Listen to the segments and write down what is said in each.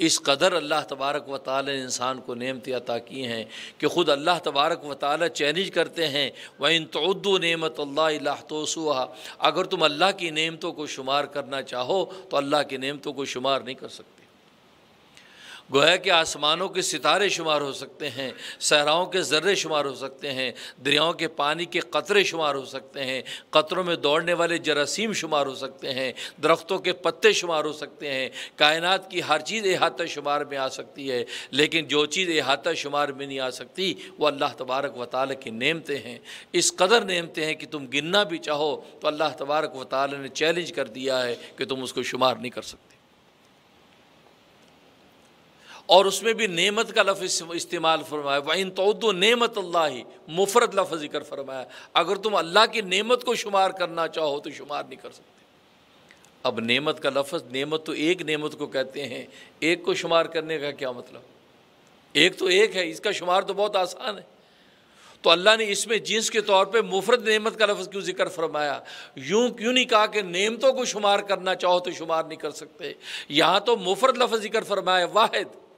اس قدر اللہ تبارک و تعالی نے انسان کو نعمت عطا کی ہیں کہ خود اللہ تبارک و تعالی چیلنج کرتے ہیں وہ ان تو نعمت اللہ اللہ تو اگر تم اللہ کی نعمتوں کو شمار کرنا چاہو تو اللہ کی نعمتوں کو شمار نہیں کر سکتے۔ گویا کہ آسمانوں کے ستارے شمار ہو سکتے ہیں، صحراؤں کے ذرے شمار ہو سکتے ہیں، دریاؤں کے پانی کے قطرے شمار ہو سکتے ہیں، قطروں میں دوڑنے والے جراثیم شمار ہو سکتے ہیں، درختوں کے پتے شمار ہو سکتے ہیں۔ کائنات کی ہر چیز احاطہ شمار میں آ سکتی ہے، لیکن جو چیز احاطہ شمار میں نہیں آ سکتی، وہ اللہ تبارک و تعالیٰ کی نعمتیں ہیں۔ اس قدر نعمتیں ہیں کہ تم گننا بھی چاہو تو اللہ تبارک و تعالیٰ نے چیلنج کر دیا ہے کہ تم اس کو شمار نہیں کر سکتے۔ اور اس میں بھی نعمت کا لفظ استعمال فرمایا۔ وہ ان تو نعمت اللہ ہی مفرت لفظ ذکر فرمایا۔ اگر تم اللہ کی نعمت کو شمار کرنا چاہو تو شمار نہیں کر سکتے۔ اب نعمت کا لفظ، نعمت تو ایک نعمت کو کہتے ہیں۔ ایک کو شمار کرنے کا کیا مطلب؟ ایک تو ایک ہے، اس کا شمار تو بہت آسان ہے۔ تو اللہ نے اس میں جنس کے طور پہ مفرد نعمت کا لفظ کیوں ذکر فرمایا؟ یوں کیوں نہیں کہا کہ نعمتوں کو شمار کرنا چاہو تو شمار نہیں کر سکتے۔ یہاں تو مفرد لفظ ذکر فرمایا، واحد۔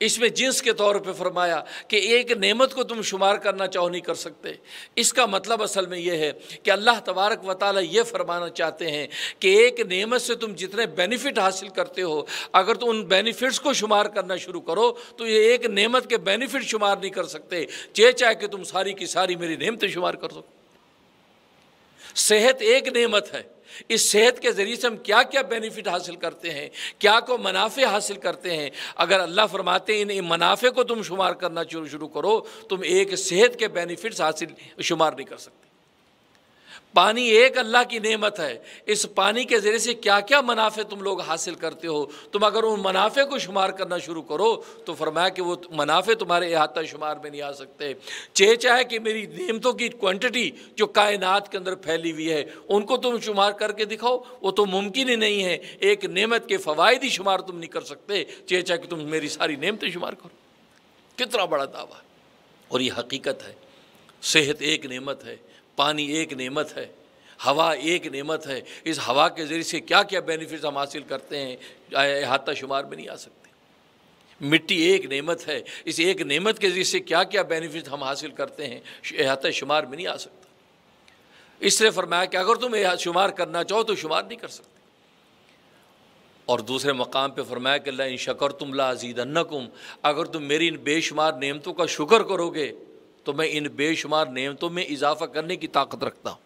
اس میں جنس کے طور پہ فرمایا کہ ایک نعمت کو تم شمار کرنا چاہو نہیں کر سکتے۔ اس کا مطلب اصل میں یہ ہے کہ اللہ تبارک و تعالیٰ یہ فرمانا چاہتے ہیں کہ ایک نعمت سے تم جتنے بینیفٹ حاصل کرتے ہو، اگر تم ان بینیفٹس کو شمار کرنا شروع کرو تو یہ ایک نعمت کے بینیفٹ شمار نہیں کر سکتے۔ چے چاہے کہ تم ساری کی ساری میری نعمتیں شمار کر سکو۔ صحت ایک نعمت ہے۔ اس صحت کے ذریعے سے ہم کیا کیا بینیفٹ حاصل کرتے ہیں، کیا کو منافع حاصل کرتے ہیں۔ اگر اللہ فرماتے ہیں ان منافع کو تم شمار کرنا شروع کرو، تم ایک صحت کے بینیفٹس حاصل شمار نہیں کر سکتے۔ پانی ایک اللہ کی نعمت ہے۔ اس پانی کے ذریعے سے کیا کیا منافع تم لوگ حاصل کرتے ہو؟ تم اگر ان منافع کو شمار کرنا شروع کرو تو فرمایا کہ وہ منافع تمہارے احاطہ شمار میں نہیں آ سکتے۔ چہ چاہے کہ میری نعمتوں کی کوانٹٹی جو کائنات کے اندر پھیلی ہوئی ہے، ان کو تم شمار کر کے دکھاؤ۔ وہ تو ممکن ہی نہیں ہے۔ ایک نعمت کے فوائد ہی شمار تم نہیں کر سکتے۔ چہ چاہے کہ تم میری ساری نعمتیں شمار کرو۔ کتنا بڑا دعویٰ اور یہ حقیقت ہے۔ صحت ایک نعمت ہے۔ پانی ایک نعمت ہے، ہوا ایک نعمت ہے، اس ہوا کے ذریعے سے کیا کیا بینیفٹس ہم حاصل کرتے ہیں احاطہ شمار میں نہیں آ سکتے۔ مٹی ایک نعمت ہے، اس ایک نعمت کے ذریعے سے کیا کیا بینیفٹ ہم حاصل کرتے ہیں، احاطہ شمار میں نہیں آ سکتا۔ اس لیے فرمایا کہ اگر تم شمار کرنا چاہو تو شمار نہیں کر سکتے۔ اور دوسرے مقام پہ فرمایا کہ اللہ ان شکر تم لا عزید اگر تم میری ان بے شمار نعمتوں کا شکر کرو گے تو میں ان بے شمار نعمتوں میں اضافہ کرنے کی طاقت رکھتا ہوں۔